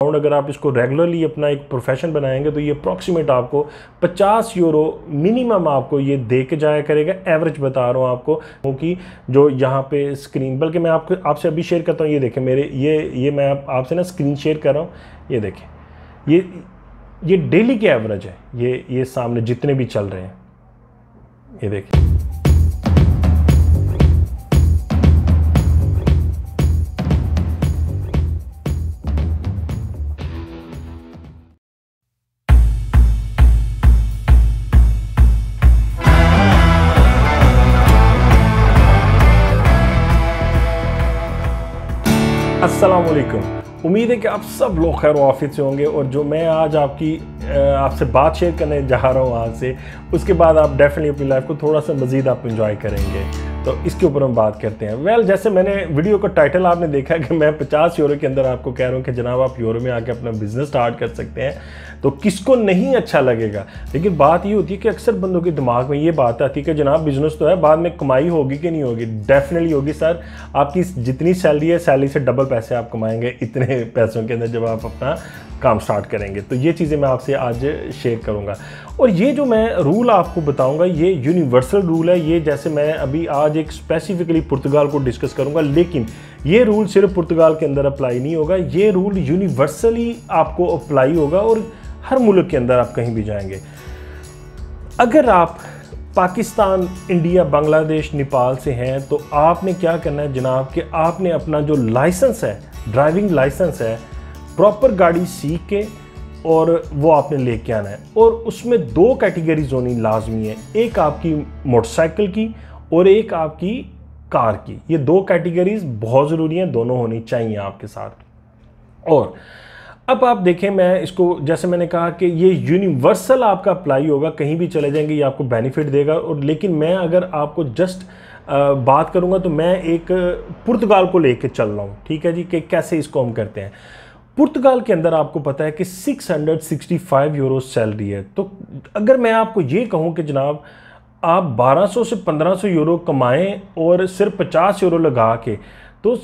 Around अगर आप इसको रेगुलरली अपना एक प्रोफेशन बनाएँगे तो ये अप्रॉक्सीमेट आपको 50 यूरो मिनिमम आपको ये दे के जाया करेगा। एवरेज बता रहा हूँ आपको क्योंकि जो यहाँ पे स्क्रीन बल्कि मैं आपको आपसे अभी शेयर करता हूँ ये देखें मेरे ये ये मैं आप, आपसे ना स्क्रीन शेयर कर रहा हूँ ये देखें ये ये डेली के एवरेज है ये ये सामने जितने भी चल रहे हैं ये देखिए असलकुम उम्मीद है कि आप सब लोग खैर ऑफ़िस से होंगे और जो मैं आज आपकी आपसे बात शेयर करने जा रहा हूँ आज से, उसके बाद आप डेफिनेटली अपनी लाइफ को थोड़ा सा मज़ीद आप इंजॉय करेंगे। तो इसके ऊपर हम बात करते हैं। वेल well, जैसे मैंने वीडियो का टाइटल आपने देखा कि मैं 50 यूरो के अंदर आपको कह रहा हूँ कि जनाब आप यूरो में आके अपना बिज़नेस स्टार्ट कर सकते हैं। तो किसको नहीं अच्छा लगेगा? लेकिन बात ये होती है कि अक्सर बंदों के दिमाग में ये बात आती है कि जनाब बिज़नेस तो है बाद में कमाई होगी कि नहीं होगी? डेफिनेटली होगी सर आपकी जितनी सैलरी है सैलरी से डबल पैसे आप कमाएँगे इतने पैसों के अंदर जब आप अपना काम स्टार्ट करेंगे। तो ये चीज़ें मैं आपसे आज शेयर करूँगा। और ये जो मैं रूल आपको बताऊँगा, ये यूनिवर्सल रूल है, ये जैसे मैं अभी आज एक स्पेसिफिकली पुर्तगाल को डिस्कस करूँगा, लेकिन ये रूल सिर्फ़ पुर्तगाल के अंदर अप्लाई नहीं होगा, ये रूल यूनिवर्सली आपको अप्लाई होगा और हर मुल्क के अंदर आप कहीं भी जाएँगे। अगर आप पाकिस्तान, इंडिया, बांग्लादेश, नेपाल से हैं तो आपने क्या करना है जनाब कि आपने अपना जो लाइसेंस है ड्राइविंग लाइसेंस है प्रॉपर गाड़ी सीख के और वो आपने लेके आना है। और उसमें दो कैटेगरीज होनी लाजमी है, एक आपकी मोटरसाइकिल की और एक आपकी कार की। ये दो कैटेगरीज बहुत ज़रूरी हैं, दोनों होनी चाहिए आपके साथ। और अब आप देखें, मैं इसको, जैसे मैंने कहा कि ये यूनिवर्सल आपका अप्लाई होगा, कहीं भी चले जाएँगे, ये आपको बेनिफिट देगा। और लेकिन मैं अगर आपको जस्ट बात करूँगा तो मैं एक पुर्तगाल को लेके चल रहा हूँ, ठीक है जी, कि कैसे इसको हम करते हैं। पुर्तगाल के अंदर आपको पता है कि 665 यूरो सैलरी है। तो अगर मैं आपको ये कहूँ कि जनाब, आप 1200 से 1500 यूरो कमाएँ और सिर्फ़ 50 यूरो लगा के तो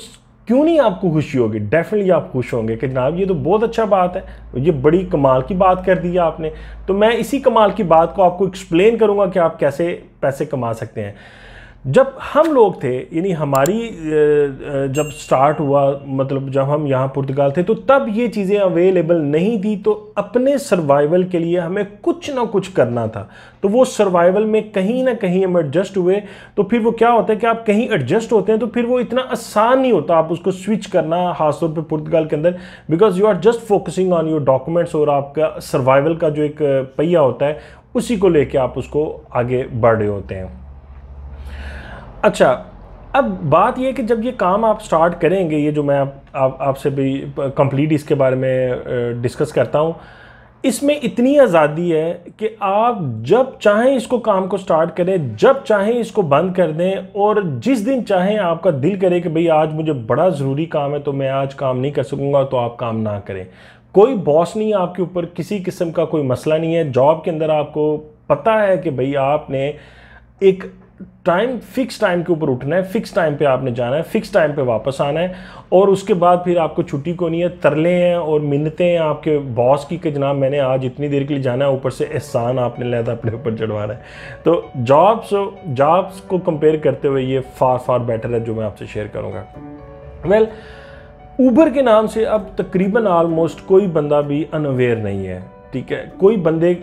क्यों नहीं आपको खुशी होगी? डेफिनेटली आप खुश होंगे कि जनाब, ये तो बहुत अच्छा बात है। ये बड़ी कमाल की बात कर दी है आपने। तो मैं इसी कमाल की बात को आपको एक्सप्लेन करूँगा कि आप कैसे पैसे कमा सकते हैं। जब हम लोग थे, यानी हमारी जब स्टार्ट हुआ मतलब जब हम यहाँ पुर्तगाल थे तो तब ये चीज़ें अवेलेबल नहीं थी तो अपने सर्वाइवल के लिए हमें कुछ ना कुछ करना था। तो वो सर्वाइवल में कहीं ना कहीं हम एडजस्ट हुए तो फिर वो क्या होता है कि आप कहीं एडजस्ट होते हैं तो फिर वो इतना आसान नहीं होता, आप उसको स्विच करना, खासतौर पर पुर्तगाल के अंदर because you are just focusing on your documents और आपका सर्वाइवल का जो एक पहिया होता है, उसी को लेके आप उसको आगे बढ़ रहे होते हैं। अच्छा अब बात यह कि जब ये काम आप स्टार्ट करेंगे ये जो मैं आप, आप आपसे भी कंप्लीट इसके बारे में डिस्कस करता हूँ इसमें इतनी आज़ादी है कि आप जब चाहें इसको काम को स्टार्ट करें जब चाहें इसको बंद कर दें और जिस दिन चाहें आपका दिल करे कि भाई आज मुझे बड़ा ज़रूरी काम है तो मैं आज काम नहीं कर सकूँगा तो आप काम ना करें। कोई बॉस नहीं आपके ऊपर किसी किस्म का कोई मसला नहीं है। जॉब के अंदर आपको पता है कि भाई आपने एक टाइम फिक्स टाइम के ऊपर उठना है फिक्स टाइम पे आपने जाना है फिक्स टाइम पे वापस आना है, और उसके बाद फिर आपको छुट्टी को नहीं है, तरले हैं और मिन्नतें हैं आपके बॉस की कि जनाब मैंने आज इतनी देर के लिए जाना है, ऊपर से एहसान आपने लहदा अपने ऊपर चढ़वाना है। तो जॉब्स जॉब्स को कंपेयर करते हुए ये फार फार बेटर है जो मैं आपसे शेयर करूँगा। वेल ऊबर के नाम से अब तकरीबन आलमोस्ट कोई बंदा भी अनअवेयर नहीं है। ठीक है, कोई बंदे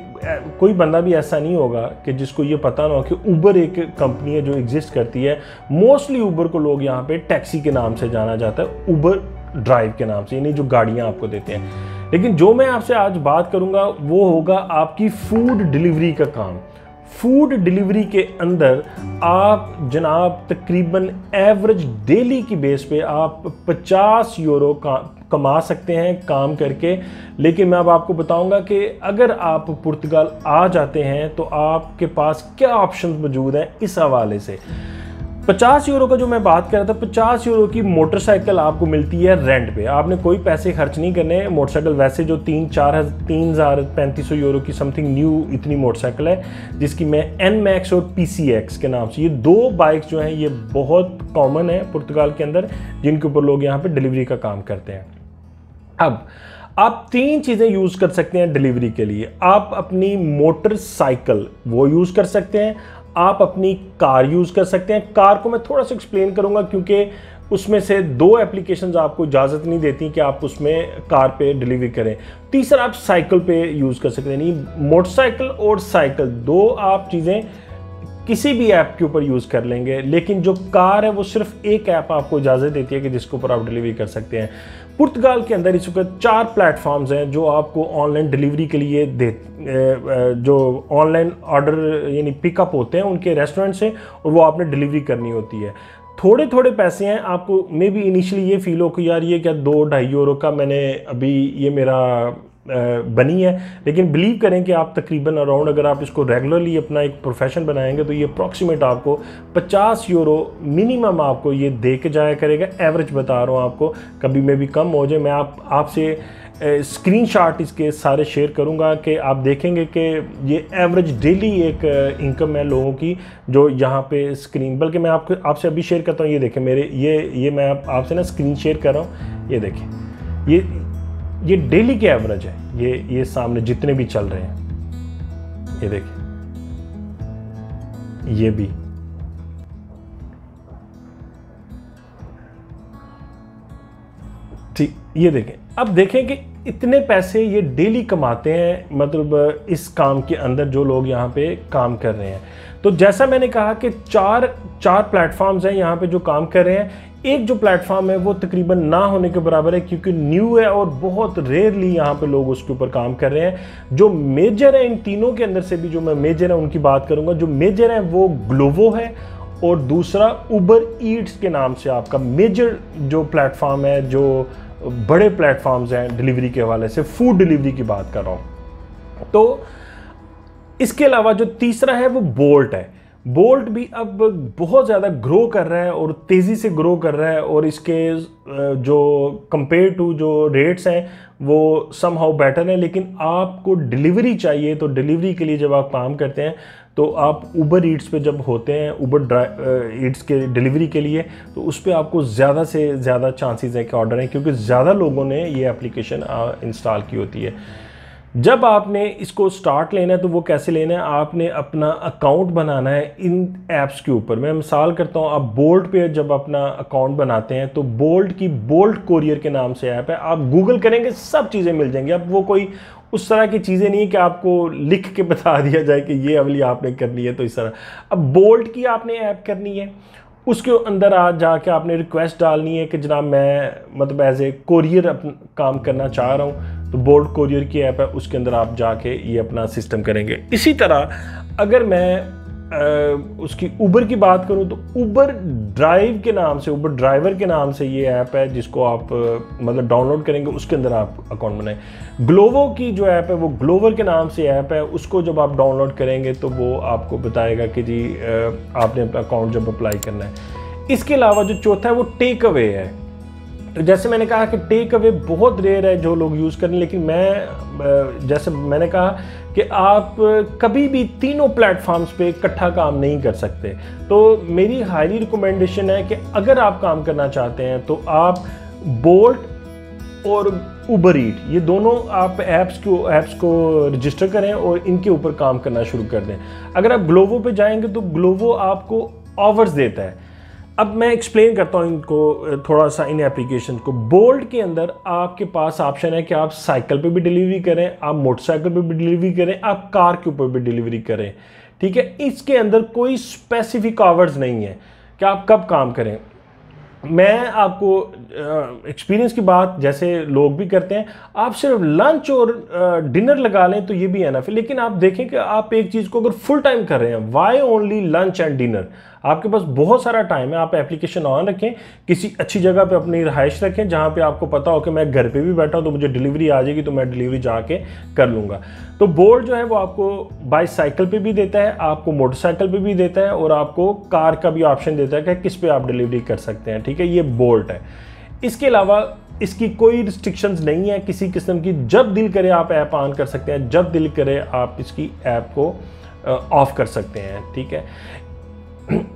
कोई बंदा भी ऐसा नहीं होगा कि जिसको ये पता ना हो कि ऊबर एक कंपनी है जो एग्जिस्ट करती है। मोस्टली ऊबर को लोग यहाँ पे टैक्सी के नाम से जाना जाता है ऊबर ड्राइव के नाम से, यानी जो गाड़ियाँ आपको देते हैं। लेकिन जो मैं आपसे आज बात करूँगा, वो होगा आपकी फ़ूड डिलीवरी का काम। फ़ूड डिलीवरी के अंदर आप जनाब तकरीबन एवरेज डेली की बेस पे आप 50 यूरो का कमा सकते हैं काम करके। लेकिन मैं अब आपको बताऊँगा कि अगर आप पुर्तगाल आ जाते हैं तो आपके पास क्या ऑप्शन मौजूद हैं इस हवाले से। पचास यूरो का जो मैं बात कर रहा था, पचास यूरो की मोटरसाइकिल आपको मिलती है रेंट पे। आपने कोई पैसे खर्च नहीं करने। मोटरसाइकिल वैसे जो तीन, चार हज़ार तीन हज़ार पैंतीस सौ यूरो की समथिंग न्यू इतनी मोटरसाइकिल है, जिसकी मैं एन मैक्स और पी सी एक्स के नाम से, ये दो बाइक्स जो हैं, ये बहुत कॉमन है पुर्तगाल के अंदर, जिनके ऊपर लोग यहाँ पर डिलीवरी का काम करते हैं। अब, आप तीन चीज़ें यूज़ कर सकते हैं डिलीवरी के लिए। आप अपनी मोटरसाइकिल वो यूज़ कर सकते हैं आप अपनी कार यूज़ कर सकते हैं। कार को मैं थोड़ा सा एक्सप्लेन करूँगा क्योंकि उसमें से दो एप्लीकेशंस आपको इजाज़त नहीं देती कि आप उसमें कार पे डिलीवरी करें। तीसरा, आप साइकिल पे यूज़ कर सकते हैं। यानी मोटरसाइकिल और साइकिल दो आप चीज़ें किसी भी ऐप के ऊपर यूज़ कर लेंगे, लेकिन जो कार है वो सिर्फ़ एक ऐप आपको इजाज़त देती है कि जिसके ऊपर आप डिलीवरी कर सकते हैं। पुर्तगाल के अंदर इस वक्त चार प्लेटफॉर्म्स हैं जो आपको ऑनलाइन डिलीवरी के लिए दे जो ऑनलाइन ऑर्डर यानी पिकअप होते हैं, उनके रेस्टोरेंट से, और वो आपने डिलीवरी करनी होती है। थोड़े थोड़े पैसे हैं, आपको मे बी इनिशियली ये फील हो कि यार ये क्या दो ढाई यूरो का मैंने अभी ये मेरा बनी है। लेकिन बिलीव करें कि आप तकरीबन अराउंड अगर आप इसको रेगुलरली अपना एक प्रोफेशन बनाएँगे तो ये अप्रॉक्सीमेट आपको 50 यूरो मिनिमम आपको ये दे के जाया करेगा। एवरेज बता रहा हूँ आपको कभी में भी कम हो जाए मैं आप आपसे स्क्रीन शॉट इसके सारे शेयर करूँगा कि आप देखेंगे कि ये एवरेज डेली एक इनकम है लोगों की जो यहाँ पे स्क्रीन बल्कि मैं आपको आपसे अभी शेयर करता हूँ ये देखें मेरे ये ये मैं आप, आपसे ना स्क्रीन शेयर कर रहा हूँ ये देखें। ये ये डेली के एवरेज है। ये ये सामने जितने भी चल रहे हैं। ये देखिए। ये भी। ठीक, ये देखें। अब देखें कि इतने पैसे ये डेली कमाते हैं मतलब इस काम के अंदर जो लोग यहाँ पे काम कर रहे हैं। तो जैसा मैंने कहा कि चार चार प्लेटफॉर्म्स हैं यहाँ पे जो काम कर रहे हैं। एक जो प्लेटफॉर्म है, वो तकरीबन ना होने के बराबर है, क्योंकि न्यू है और बहुत रेयरली यहाँ पे लोग उसके ऊपर काम कर रहे हैं। जो मेजर है, इन तीनों के अंदर से भी जो मैं मेजर है, उनकी बात करूँगा। जो मेजर है, वो ग्लोवो है और दूसरा उबर ईट्स के नाम से आपका मेजर जो प्लेटफॉर्म है, जो बड़े प्लेटफॉर्म्स हैं डिलीवरी के हवाले से फ़ूड डिलीवरी की बात कर रहा हूँ। तो इसके अलावा जो तीसरा है, वो बोल्ट है। बोल्ट भी अब बहुत ज़्यादा ग्रो कर रहा है और तेज़ी से ग्रो कर रहा है और इसके जो कंपेयर टू जो रेट्स हैं, वो सम हाउ बेटर है। लेकिन आपको डिलीवरी चाहिए तो डिलीवरी के लिए जब आप काम करते हैं तो आप ऊबर ईट्स पे जब होते हैं ऊबर ईट्स के डिलीवरी के लिए तो उस पर आपको ज़्यादा से ज़्यादा चांसेस है कि ऑर्डर हैं क्योंकि ज़्यादा लोगों ने ये एप्लीकेशन इंस्टॉल की होती है। जब आपने इसको स्टार्ट लेना है तो वो कैसे लेना है? आपने अपना अकाउंट बनाना है इन ऐप्स के ऊपर। मैं मिसाल करता हूँ, आप बोल्ट पे जब अपना अकाउंट बनाते हैं तो बोल्ट की बोल्ट कोरियर के नाम से ऐप है। आप गूगल करेंगे, सब चीज़ें मिल जाएँगी। अब वो कोई उस तरह की चीज़ें नहीं है कि आपको लिख के बता दिया जाए कि ये अवली आपने करनी है तो इस तरह। अब बोल्ट की आपने ऐप करनी है। उसके अंदर आज जाके आपने रिक्वेस्ट डालनी है कि जनाब मैं मतलब एज ए कोरियर काम करना चाह रहा हूँ। तो बोल्ट कोरियर की ऐप है उसके अंदर आप जाके ये अपना सिस्टम करेंगे। इसी तरह अगर मैं आ, उसकी ऊबर की बात करूँ तो ऊबर ड्राइव के नाम से ऊबर ड्राइवर के नाम से ये ऐप है जिसको आप मतलब डाउनलोड करेंगे उसके अंदर आप अकाउंट बनाएँ। ग्लोवो की जो ऐप है वो ग्लोवर के नाम से ऐप है उसको जब आप डाउनलोड करेंगे तो वो आपको बताएगा कि जी आपने अपना अकाउंट जब अप्लाई करना है। इसके अलावा जो चौथा है वो टेक अवे है। जैसे मैंने कहा कि टेक अवे बहुत रेयर है जो लोग यूज़ करें लेकिन मैं जैसे मैंने कहा कि आप कभी भी तीनों प्लेटफॉर्म्स पे इकट्ठा काम नहीं कर सकते। तो मेरी हाईली रिकमेंडेशन है कि अगर आप काम करना चाहते हैं तो आप बोल्ट और उबर ईट ये दोनों आप ऐप्स को ऐप्स को रजिस्टर करें और इनके ऊपर काम करना शुरू कर दें। अगर आप ग्लोवो पे जाएँगे तो ग्लोवो आपको ऑवर्स देता है। अब मैं एक्सप्लेन करता हूँ इनको थोड़ा सा इन एप्लीकेशन को। बोल्ट के अंदर आपके पास ऑप्शन है कि आप साइकिल पे भी डिलीवरी करें, आप मोटरसाइकिल पे भी डिलीवरी करें, आप कार के ऊपर भी डिलीवरी करें। ठीक है? इसके अंदर कोई स्पेसिफिक आवर्स नहीं है कि आप कब काम करें। मैं आपको एक्सपीरियंस की बात जैसे लोग भी करते हैं, आप सिर्फ़ लंच और डिनर लगा लें तो ये भी है। ना फिर लेकिन आप देखें कि आप एक चीज़ को अगर फुल टाइम कर रहे हैं why only lunch and dinner आपके पास बहुत सारा टाइम है, आप एप्लीकेशन ऑन रखें, किसी अच्छी जगह पे अपनी रहाइश रखें, जहाँ पे आपको पता हो कि मैं घर पे भी बैठा हूँ तो मुझे डिलीवरी आ जाएगी तो मैं डिलीवरी जाके कर लूँगा। तो बोर्ड जो है, वो आपको बाईसाइकिल पर भी देता है, आपको मोटरसाइकिल पर भी देता है, और आपको कार का भी ऑप्शन देता है कि किस पे आप डिलीवरी कर सकते हैं, ठीक है? ये बोल्ट है। इसके अलावा, इसकी कोई रिस्ट्रिक्शंस नहीं है, किसी किस्म की, जब दिल करे आप ऐप ऑन कर सकते हैं, जब दिल करे आप इसकी ऐप को ऑफ़ कर सकते हैं, ठीक है?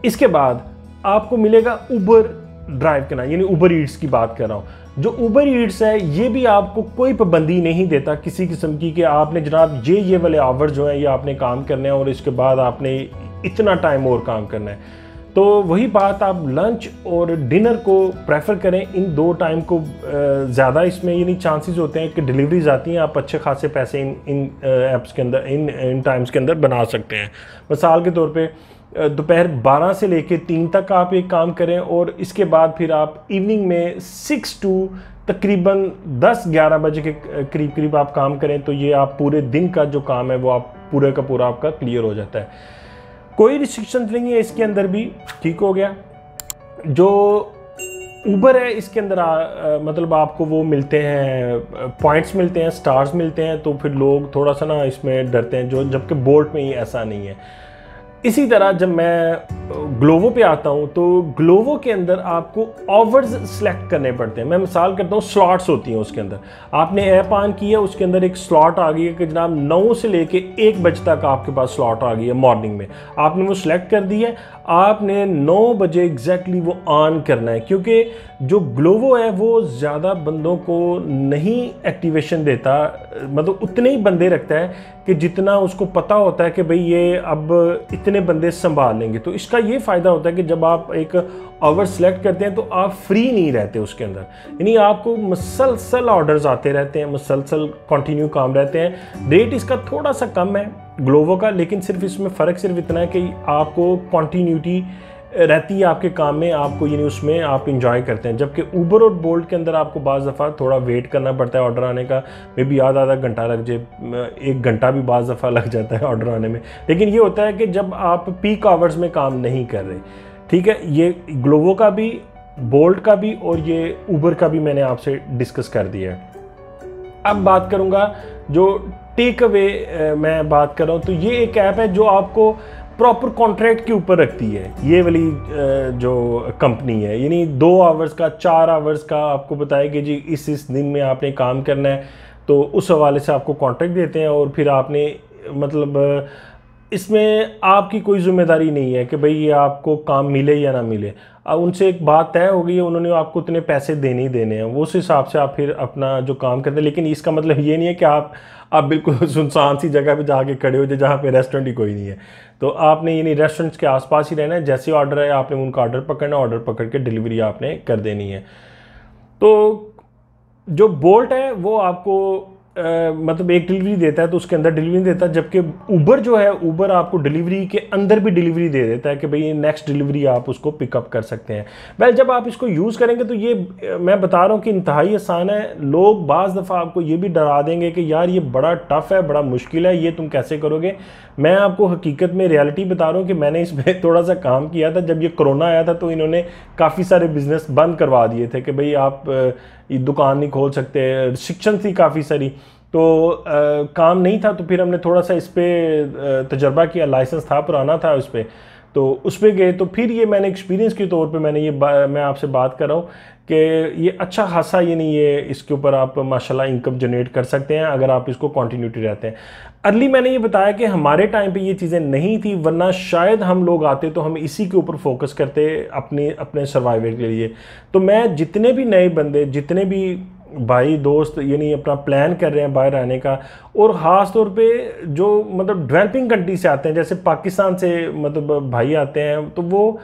इसके बाद आपको मिलेगा उबर ड्राइव के नाम, यानी उबर ईट्स की बात कर रहा हूँ। जो ऊबर ईट्स है, ये भी आपको कोई पाबंदी नहीं देता किसी किस्म की कि आपने जनाब ये ये वाले आवर जो हैं, ये आपने काम करने हैं और इसके बाद आपने इतना टाइम और काम करना है। तो वही बात आप लंच और डिनर को प्रेफर करें। इन दो टाइम को ज़्यादा इसमें यानी चांसेस होते हैं कि डिलीवरीज आती हैं, आप अच्छे खासे पैसे इन इन ऐप्स के अंदर, इन इन टाइम्स के अंदर बना सकते हैं। मिसाल के तौर पे दोपहर 12 से लेके तीन तक आप एक काम करें और इसके बाद फिर आप इवनिंग में सिक्स टू तकरीबन 10-11 बजे के करीब करीब आप काम करें तो ये आप पूरे दिन का जो काम है वो आप पूरे का पूरा आपका क्लियर हो जाता है। कोई रिस्ट्रिक्शन नहीं है इसके अंदर भी ठीक हो गया। जो ऊबर है इसके अंदर आ, मतलब आपको वो मिलते हैं पॉइंट्स मिलते हैं स्टार्स मिलते हैं तो फिर लोग थोड़ा सा ना इसमें डरते हैं जो जबकि बोल्ट में ही ऐसा नहीं है। इसी तरह जब मैं ग्लोवो पे आता हूँ तो ग्लोवो के अंदर आपको ऑवर्स सेलेक्ट करने पड़ते हैं। मैं मिसाल करता हूँ स्लॉट्स होती हैं उसके अंदर। आपने ऐप ऑन किया, उसके अंदर एक स्लॉट आ गई है कि जनाब नौ से लेके एक बजे तक आपके पास स्लॉट आ गई है मॉर्निंग में। आपने वो सिलेक्ट कर दी है। आपने नौ बजे एग्जैक्टली वो ऑन करना है, क्योंकि जो ग्लोवो है, वो ज़्यादा बंदों को नहीं एक्टिवेशन देता। मतलब उतने ही बंदे रखता है कि जितना उसको पता होता है कि भाई ये अब इतने बंदे संभाल लेंगे। तो इसका ये फ़ायदा होता है कि जब आप एक आवर सेलेक्ट करते हैं तो आप फ्री नहीं रहते उसके अंदर। यानी आपको मसलसल ऑर्डर्स आते रहते हैं, मसलसल कंटिन्यू काम रहते हैं। रेट इसका थोड़ा सा कम है, ग्लोवो का, लेकिन सिर्फ़ इसमें फ़र्क सिर्फ़ इतना है कि आपको कॉन्टीन्यूटी रहती है आपके काम में, आपको यानी उसमें आप इंजॉय करते हैं। जबकि ऊबर और बोल्ट के अंदर आपको बज़ दफ़ा थोड़ा वेट करना पड़ता है ऑर्डर आने का। मे बी आधा आधा घंटा लग जाए एक घंटा भी बज़ दफ़ा लग जाता है ऑर्डर आने में। लेकिन ये होता है कि जब आप पीक आवर्स में काम नहीं कर रहे, ठीक है? ये ग्लोवो का भी बोल्ट का भी और ये ऊबर का भी मैंने आपसे डिस्कस कर दिया है। अब बात करूँगा जो टेक अवे मैं बात कर रहा हूँ तो ये एक ऐप है जो आपको प्रॉपर कॉन्ट्रैक्ट के ऊपर रखती है। ये वाली जो कंपनी है, यानी दो आवर्स का, चार आवर्स का आपको बताया कि जी इस इस दिन में आपने काम करना है तो उस हवाले से आपको कॉन्ट्रैक्ट देते हैं और फिर आपने मतलब इसमें आपकी कोई ज़िम्मेदारी नहीं है कि भाई ये आपको काम मिले या ना मिले। अब उनसे एक बात तय हो गई है, उन्होंने आपको उतने पैसे देने ही देने हैं। उस हिसाब से आप फिर अपना जो काम करते हैं, लेकिन इसका मतलब ये नहीं है कि आप आप बिल्कुल सुनसान सी जगह पे जाके खड़े हो जाए जहाँ पे रेस्टोरेंट ही कोई नहीं है। तो आपने यानी रेस्टोरेंट्स के आसपास ही रहना है। जैसे ऑर्डर है आपने उनका ऑर्डर पकड़ना ऑर्डर पकड़ के डिलीवरी आपने कर देनी है। तो जो बोल्ट है, वो आपको मतलब एक डिलीवरी देता है तो उसके अंदर डिलीवरी देता है जबकि ऊबर जो है ऊबर आपको डिलीवरी के अंदर भी डिलीवरी दे देता है कि भाई नेक्स्ट डिलीवरी आप उसको पिकअप कर सकते हैं। वेल जब आप इसको यूज़ करेंगे तो ये मैं बता रहा हूँ कि इंतहाई आसान है। लोग बाज़ दफ़ा आपको ये भी डरा देंगे कि यार ये बड़ा टफ़ है, बड़ा मुश्किल है, ये तुम कैसे करोगे? मैं आपको हकीकत में रियलिटी बता रहा हूँ कि मैंने इसमें थोड़ा सा काम किया था। जब ये कोरोना आया था तो इन्होंने काफ़ी सारे बिज़नेस बंद करवा दिए थे कि भाई आप दुकान नहीं खोल सकते रिस्ट्रिक्शन थी काफ़ी सारी। तो आ, काम नहीं था तो फिर हमने थोड़ा सा इस पर तजर्बा किया। लाइसेंस था पुराना था उस पर तो उस पर गए तो फिर ये मैंने एक्सपीरियंस के तौर पे मैंने ये मैं आपसे बात कर रहा हूँ कि ये अच्छा खासा ये नहीं ये इसके ऊपर आप माशाल्लाह इनकम जनरेट कर सकते हैं अगर आप इसको कंटिन्यूटी रहते हैं। अर्ली मैंने ये बताया कि हमारे टाइम पे ये चीज़ें नहीं थी वरना शायद हम लोग आते तो हम इसी के ऊपर फोकस करते अपने अपने सर्वाइवल के लिए। तो मैं जितने भी नए बंदे जितने भी भाई दोस्त यानी अपना प्लान कर रहे हैं बाहर आने का। और ख़ास तौर पे जो मतलब डेवलपिंग कंट्री से आते हैं जैसे पाकिस्तान से मतलब भाई आते हैं तो वो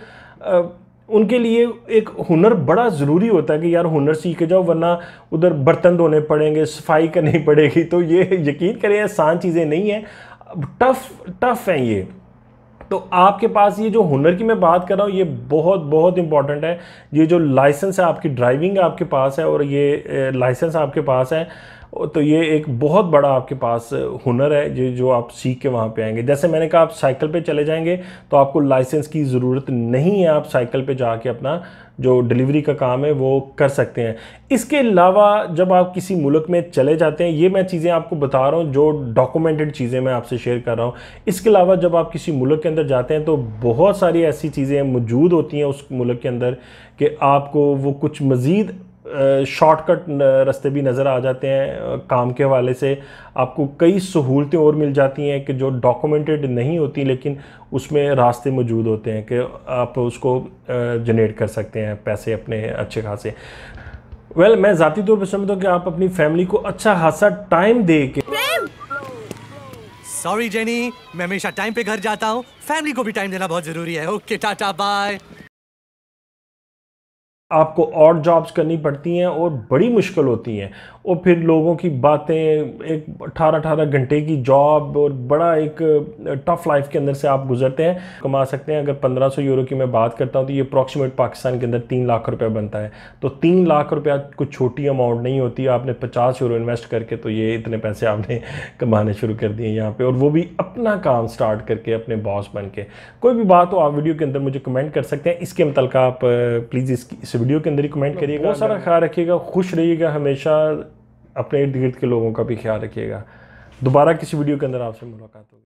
आ, उनके लिए एक हुनर बड़ा ज़रूरी होता है कि यार हुनर सीख के जाओ वरना उधर बर्तन धोने पड़ेंगे सफ़ाई करनी पड़ेगी। तो ये यकीन करें आसान चीज़ें नहीं हैं। टफ़ टफ़ हैं ये। तो आपके पास ये जो हुनर की मैं बात कर रहा हूँ, ये बहुत बहुत इंपॉर्टेंट है। ये जो लाइसेंस है, आपकी ड्राइविंग आपके पास है और ये लाइसेंस आपके पास है। तो ये एक बहुत बड़ा आपके पास हुनर है, जो जो आप सीख के वहाँ पे आएँगे। जैसे मैंने कहा, आप साइकिल पे चले जाएँगे तो आपको लाइसेंस की ज़रूरत नहीं है, आप साइकिल पे जाके अपना जो डिलीवरी का काम है, वो कर सकते हैं। इसके अलावा, जब आप किसी मुल्क में चले जाते हैं, ये मैं चीज़ें आपको बता रहा हूँ, जो डॉक्यूमेंटेड चीज़ें मैं आपसे शेयर कर रहा हूँ। इसके अलावा, जब आप किसी मुल्क के अंदर जाते हैं तो बहुत सारी ऐसी चीज़ें मौजूद होती हैं उस मुल्क के अंदर, कि आपको वो कुछ मज़ीद शॉर्टकट रास्ते भी नज़र आ जाते हैं काम के हवाले से। आपको कई सहूलतें और मिल जाती हैं कि जो डॉक्यूमेंटेड नहीं होती लेकिन उसमें रास्ते मौजूद होते हैं कि आप उसको जनरेट कर सकते हैं पैसे अपने अच्छे खासे। वेल well, मैं ज़ाती तौर पर समझता हूँ कि आप अपनी फैमिली को अच्छा खासा टाइम दे के सॉरी जेनी मैं हमेशा टाइम पे घर जाता हूँ। फैमिली को भी टाइम देना बहुत ज़रूरी है। ओके टाटा बाय आपको और जॉब्स करनी पड़ती हैं और बड़ी मुश्किल होती हैं। और फिर लोगों की बातें, एक अठारह अठारह घंटे की जॉब और बड़ा एक टफ लाइफ के अंदर से आप गुजरते हैं, कमा सकते हैं। अगर 1500 यूरो की मैं बात करता हूँ तो ये अप्रॉक्सीमेट पाकिस्तान के अंदर तीन लाख रुपया बनता है। तो तीन लाख रुपया कुछ छोटी अमाउंट नहीं होती। आपने पचास यूरो इन्वेस्ट करके तो ये इतने पैसे आपने कमाने शुरू कर दिए यहाँ पर और वो भी अपना काम स्टार्ट करके, अपने बॉस बन के। कोई भी बात हो आप वीडियो के अंदर मुझे कमेंट कर सकते हैं। इसके मतलब आप प्लीज़ इस वीडियो के अंदर ही कमेंट करिएगा बहुत सारा ख्याल रखिएगा खुश रहिएगा हमेशा अपने इर्द गिर्द के लोगों का भी ख्याल रखिएगा। दोबारा किसी वीडियो के अंदर आपसे मुलाकात होगी।